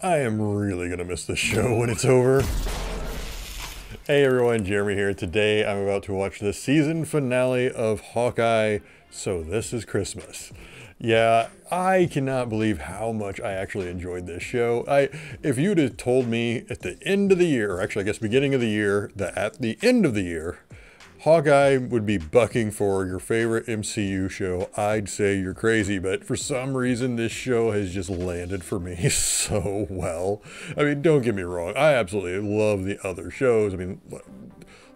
I am really to miss this show when it's over. Hey everyone, Jeremy here. Today I'm about to watch the season finale of Hawkeye, So This Is Christmas. Yeah, I cannot believe how much I actually enjoyed this show. I, if you'd have told me at the end of the year, or actually I guess beginning of the year, that at the end of the year, Hawkeye would be bucking for your favorite MCU show, I'd say you're crazy, but for some reason this show has just landed for me so well. I mean, don't get me wrong, I absolutely love the other shows. I mean,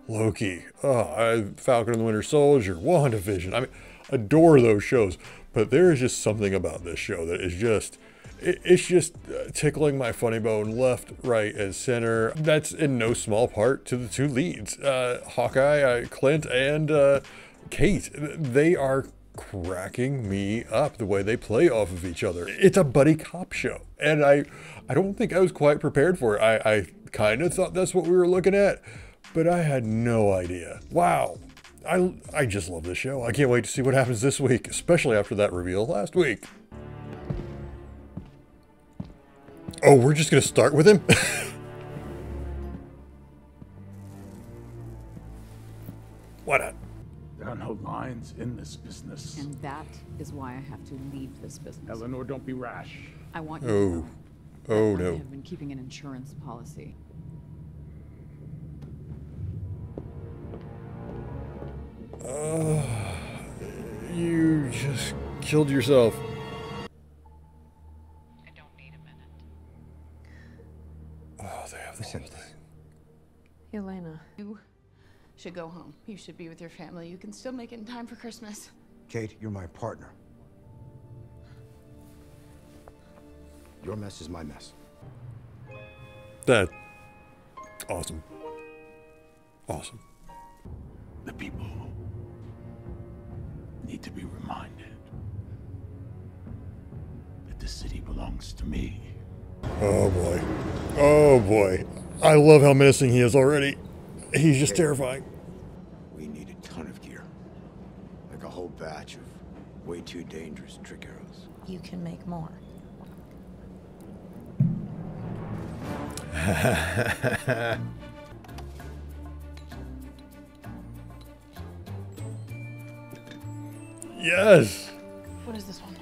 Loki, oh, Falcon and the Winter Soldier, WandaVision. I mean, adore those shows, but there is just something about this show that is just it's just uh, tickling my funny bone left, right, and center. That's in no small part to the two leads, uh, Hawkeye, uh, Clint, and uh, Kate. They are cracking me up the way they play off of each other. It's a buddy cop show, and I, I don't think I was quite prepared for it. I, I kind of thought that's what we were looking at, but I had no idea. Wow. I, I just love this show. I can't wait to see what happens this week, especially after that reveal last week. Oh, we're just going to start with him? what a... There are no lines in this business. And that is why I have to leave this business. Eleanor, don't be rash. I want you oh. to know. Oh, no. I have been keeping an insurance policy. Uh, you just killed yourself. Yelena. You should go home. You should be with your family. You can still make it in time for Christmas. Kate, you're my partner. Your mess is my mess. That. Awesome. Awesome. The people need to be reminded that the city belongs to me. Oh boy. Oh boy. I love how menacing he is already. He's just terrifying. We need a ton of gear. Like a whole batch of way too dangerous trick arrows. You can make more. yes. What is this one?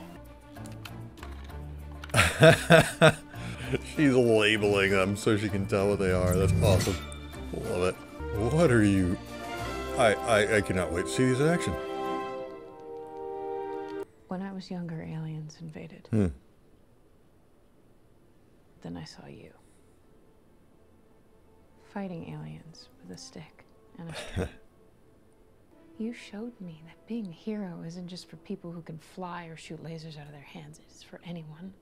She's labeling them so she can tell what they are. That's awesome. Love it. What are you... I, I, I cannot wait to see these in action. When I was younger, aliens invaded. Hmm. Then I saw you. Fighting aliens with a stick and a You showed me that being a hero isn't just for people who can fly or shoot lasers out of their hands. It's for anyone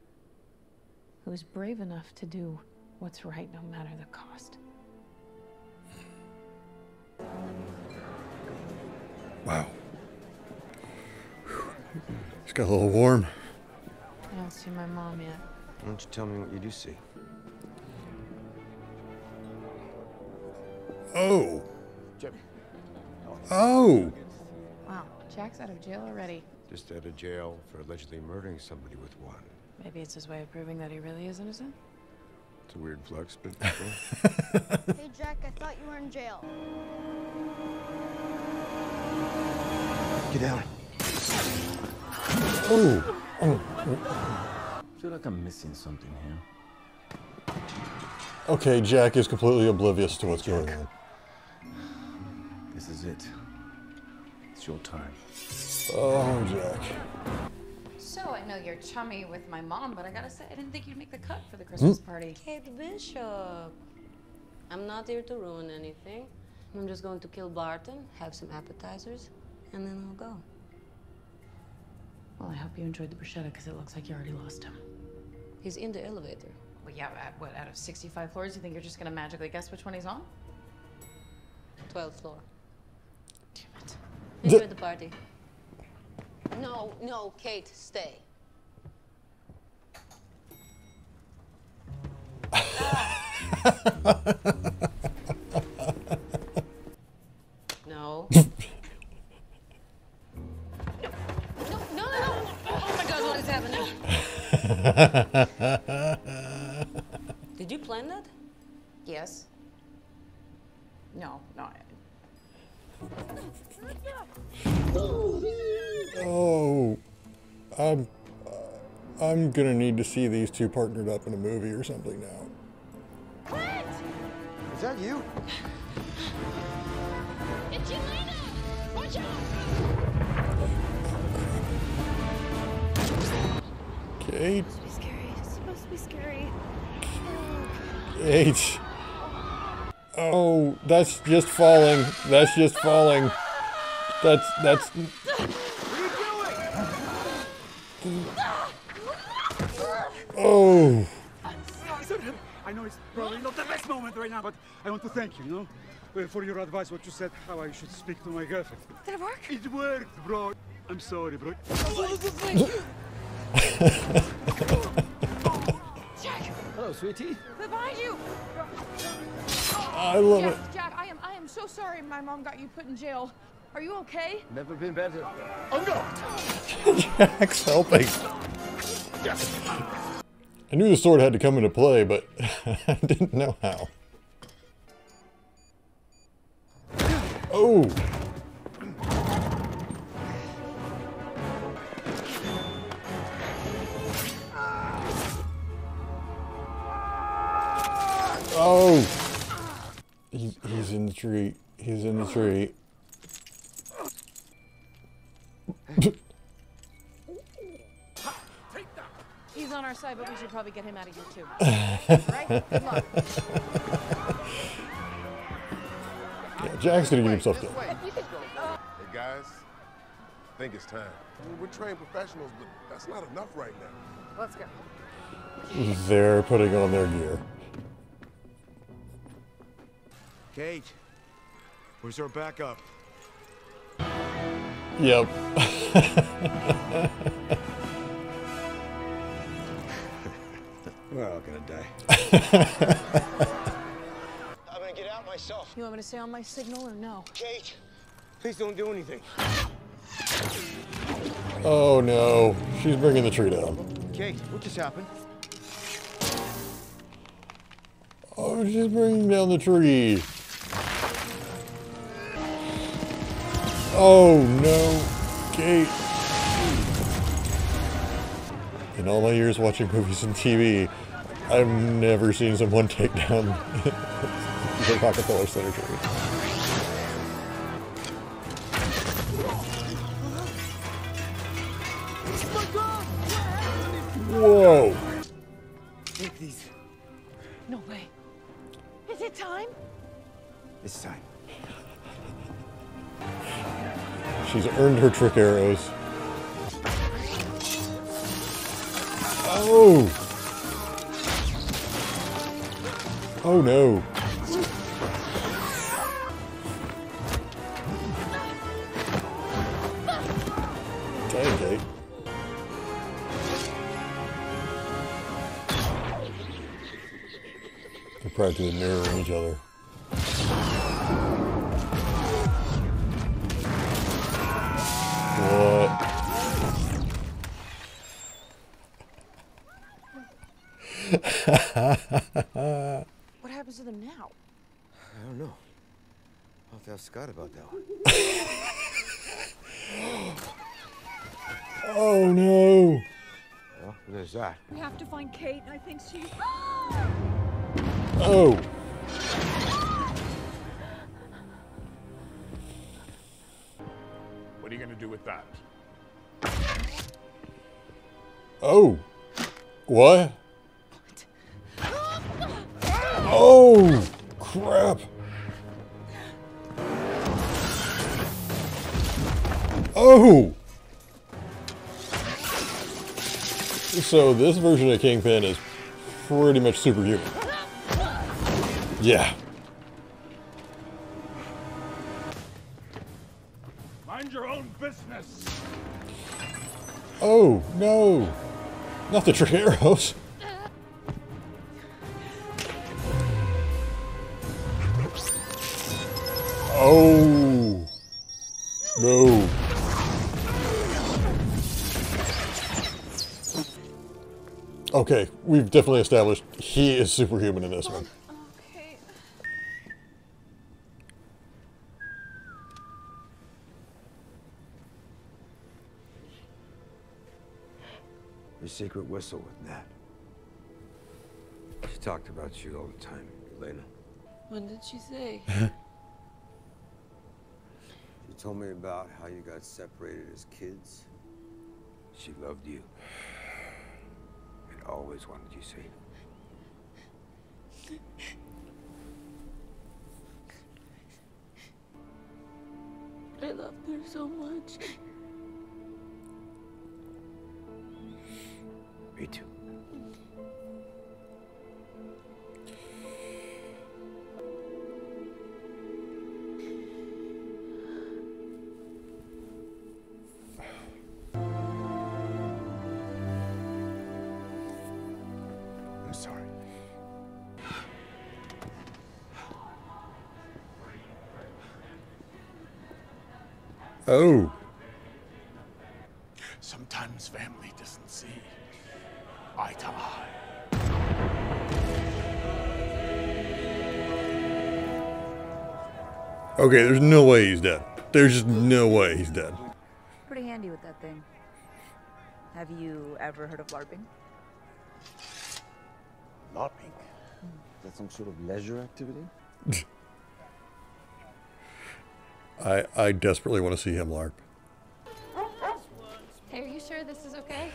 who is brave enough to do what's right no matter the cost. Wow. It's got a little warm. I don't see my mom yet. Why don't you tell me what you do see? Oh. Oh. Wow, Jack's out of jail already. Just out of jail for allegedly murdering somebody with one. Maybe it's his way of proving that he really is innocent? It's a weird flex, but Hey, Jack, I thought you were in jail. Get down. Oh, oh. oh. I feel like I'm missing something here. Okay, Jack is completely oblivious to what's going on. This is it. It's your time. Oh, Jack. So I know you're chummy with my mom, but I gotta say, I didn't think you'd make the cut for the Christmas mm. party. Kate Bishop. I'm not here to ruin anything. I'm just going to kill Barton, have some appetizers, and then I'll go. Well, I hope you enjoyed the bruschetta because it looks like you already lost him. He's in the elevator. Well, yeah, at, what, out of 65 floors, you think you're just gonna magically guess which one he's on? 12th floor. Damn it. Enjoy the party. No, no, Kate, stay. no. no. No, no, no. Oh my god, what is happening? Did you plan that? Yes. I'm uh, I'm gonna need to see these two partnered up in a movie or something now. Is that you? It's Yelena! Watch out! Kate, It's supposed to Be scary. It's supposed to be scary. Kate. Oh, that's just falling. That's just falling. That's that's. Oh, I know it's probably not the best moment right now, but I want to thank you, you know, for your advice, what you said, how I should speak to my girlfriend. Did it work? It worked, bro. I'm sorry, bro. Jack! Hello, sweetie. Behind you! I love it. Jack, Jack, I am I am so sorry my mom got you put in jail. Are you okay? Never been better. Jack's helping. I knew the sword had to come into play, but I didn't know how. Oh. Oh. He's, he's in the tree. He's in the tree. Our side, but we should probably get him out of here too. right? Good luck. Yeah, Jack's gonna get himself killed. Hey guys, I think it's time. I mean, we're trained professionals, but that's not enough right now. Let's go. They're putting on their gear. Kate, where's our backup? Yep. We're all gonna die. I'm gonna get out myself. You want me to stay on my signal or no? Kate, please don't do anything. Oh no, she's bringing the tree down. Kate, what just happened? Oh, she's bringing down the tree. Oh no, Kate. In all my years watching movies and TV, I've never seen someone take down the Rockefeller Center tree. Whoa! Take these. No way. Is it time? It's time. She's earned her trick arrows. Oh! Oh no. Dang, Kate. They're practically mirroring each other. To ask Scott about that one. Oh no! Well, there's that. We have to find Kate. I think she. Oh! What are you going to do with that? Oh! What? Oh! Crap! Oh! So this version of Kingpin is pretty much superhuman. Yeah. Mind your own business. Oh, no! Not the trick arrows. Oh! No. Okay, we've definitely established he is superhuman in this one. Okay. Your secret whistle with Nat. She talked about you all the time, Yelena. What did she say? She told me about how you got separated as kids. She loved you. And always wanted you safe. I loved her so much. Me too. Oh, Sometimes family doesn't see eye to eye. okay, there's no way he's dead. There's just no way he's dead. Pretty handy with that thing. Have you ever heard of LARPing? LARPing. Is that some sort of leisure activity? I, I desperately want to see him LARP. Hey, are you sure this is okay?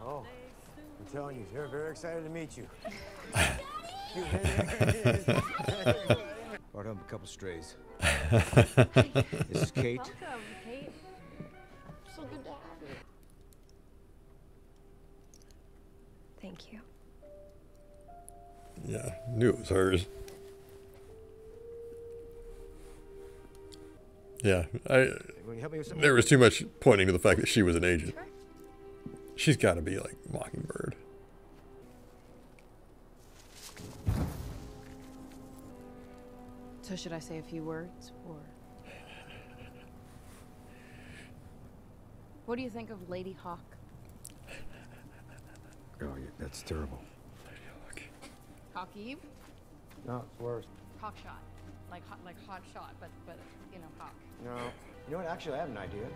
Oh, I'm telling you, they're very excited to meet you. Brought home a couple strays. this is Kate. Welcome, Kate. So good to have you. Thank you. Yeah, knew it was hers. Yeah, I, Will you help me with something? there was too much pointing to the fact that she was an agent. She's got to be like Mockingbird. So should I say a few words, or? What do you think of Lady Hawk? Oh, yeah, that's terrible. Hawk Eve? No, it's worse. Hawk shot. Like hot, like hot shot, but but you know hawk. No. You know what? Actually, I have an idea.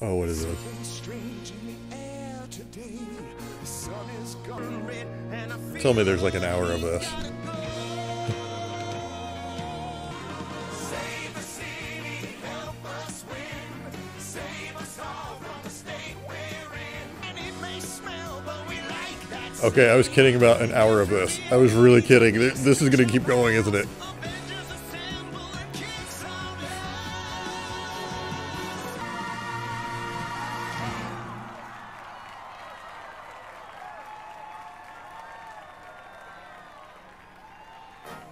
Oh, what is this? Tell me there's like an hour of this. Okay, I was kidding about an hour of this. I was really kidding. This is going to keep going, isn't it?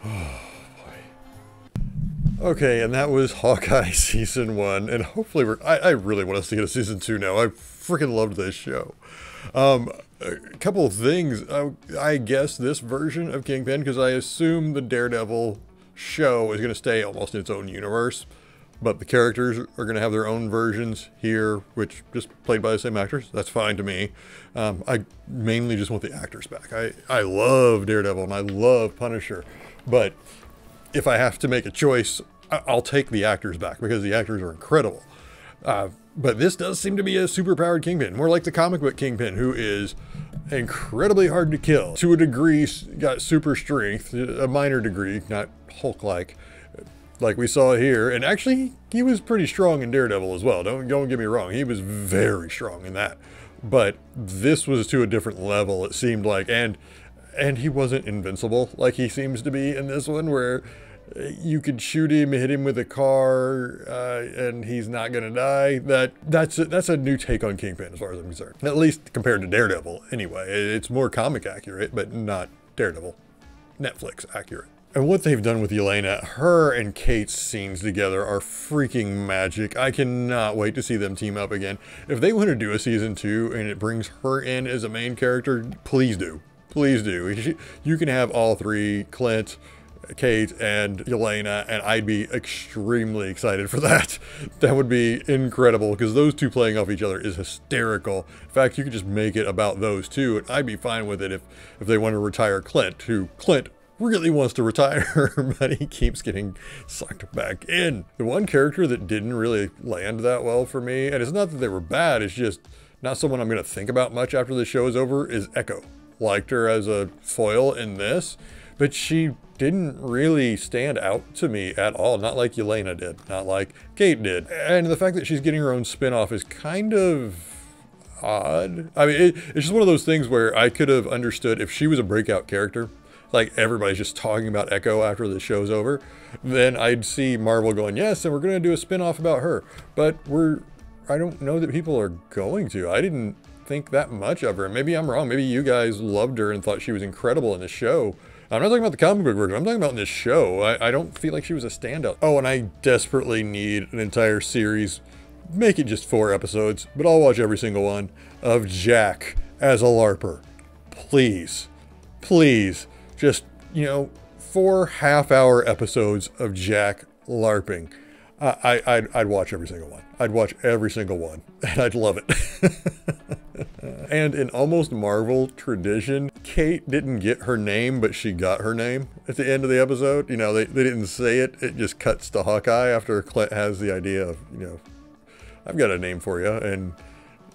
Okay, and that was Hawkeye season one, and hopefully we're. I, I really want us to see a season two now. I freaking loved this show. Um, a couple of things. I, I guess this version of Kingpin, because I assume the Daredevil show is going to stay almost in its own universe, but the characters are going to have their own versions here, which just played by the same actors. That's fine to me. Um, I mainly just want the actors back. I, I love Daredevil and I love Punisher, but if I have to make a choice, I'll take the actors back because the actors are incredible. Uh, but this does seem to be a superpowered Kingpin, more like the comic book Kingpin, who is incredibly hard to kill. To a degree, got super strength, a minor degree, not Hulk-like, like we saw here. And actually, he was pretty strong in Daredevil as well. Don't don't get me wrong, he was very strong in that. But this was to a different level. It seemed like, and and he wasn't invincible like he seems to be in this one, where you could shoot him, hit him with a car, uh, and he's not gonna die. That that's a, that's a new take on Kingpin, as far as I'm concerned. At least compared to Daredevil, anyway. It's more comic accurate, but not Daredevil, Netflix accurate. And what they've done with Yelena, her and Kate's scenes together are freaking magic. I cannot wait to see them team up again. If they want to do a season two and it brings her in as a main character, please do. Please do. You can have all three, Clint, Kate and Yelena, and I'd be extremely excited for that. That would be incredible because those two playing off each other is hysterical. In fact, you could just make it about those two, and I'd be fine with it if, if they want to retire Clint, who Clint really wants to retire, but he keeps getting sucked back in. The one character that didn't really land that well for me, and it's not that they were bad, it's just not someone I'm going to think about much after the show is over, is Echo. Liked her as a foil in this, but she didn't really stand out to me at all. Not like Yelena did, not like Kate did. And the fact that she's getting her own spin-off is kind of odd. I mean, it, it's just one of those things where I could have understood if she was a breakout character, like everybody's just talking about Echo after the show's over, then I'd see Marvel going, yes, and we're going to do a spin-off about her. But we're, I don't know that people are going to. I didn't think that much of her. Maybe I'm wrong. Maybe you guys loved her and thought she was incredible in the show. I'm not talking about the comic book version. I'm talking about in this show. I, I don't feel like she was a standout. Oh, and I desperately need an entire series. Make it just four episodes, but I'll watch every single one of Jack as a LARPer. Please, please, just, you know, four half hour episodes of Jack LARPing. I, I'd, I'd watch every single one. I'd watch every single one, and I'd love it. and in almost Marvel tradition, Kate didn't get her name, but she got her name at the end of the episode. You know, they, they didn't say it. It just cuts to Hawkeye after Clint has the idea of, you know, I've got a name for you. And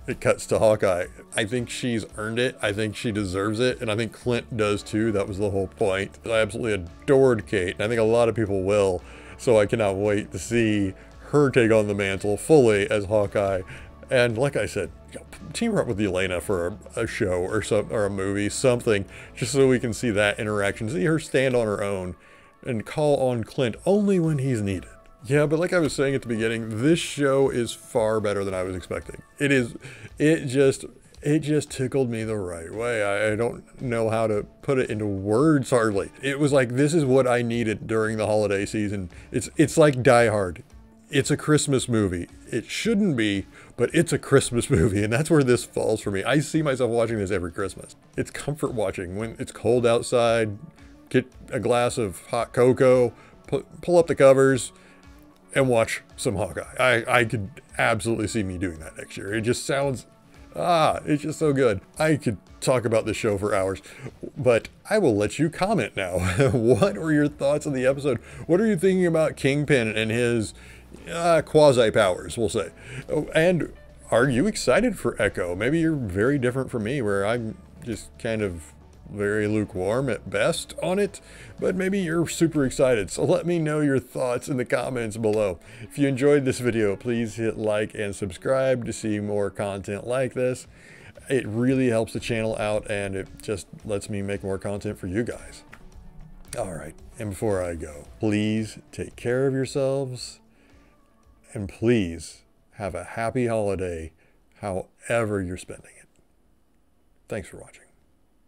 it cuts to Hawkeye. I think she's earned it. I think she deserves it. And I think Clint does too. That was the whole point. I absolutely adored Kate. And I think a lot of people will. So I cannot wait to see her take on the mantle fully as Hawkeye. And like I said, team her up with Yelena for a, a show or some or a movie, something, just so we can see that interaction, see her stand on her own, and call on Clint only when he's needed. Yeah, but like I was saying at the beginning, this show is far better than I was expecting. It is, it just, it just tickled me the right way. I, I, don't know how to put it into words hardly. It was like, this is what I needed during the holiday season. It's, it's like Die Hard. It's a Christmas movie. It shouldn't be, but it's a Christmas movie, and that's where this falls for me. I see myself watching this every Christmas. It's comfort watching. When it's cold outside, get a glass of hot cocoa, pull up the covers, and watch some Hawkeye. I, I could absolutely see me doing that next year. It just sounds, ah, it's just so good. I could talk about this show for hours, but I will let you comment now. what were your thoughts on the episode? What are you thinking about Kingpin and his uh, quasi powers, we'll say? Oh, and are you excited for Echo? Maybe you're very different from me, where I'm just kind of very lukewarm at best on it, but maybe you're super excited. So let me know your thoughts in the comments below. If you enjoyed this video, please hit like and subscribe to see more content like this. It really helps the channel out and it just lets me make more content for you guys. All right, and before I go, please take care of yourselves and please have a happy holiday however you're spending it. Thanks for watching.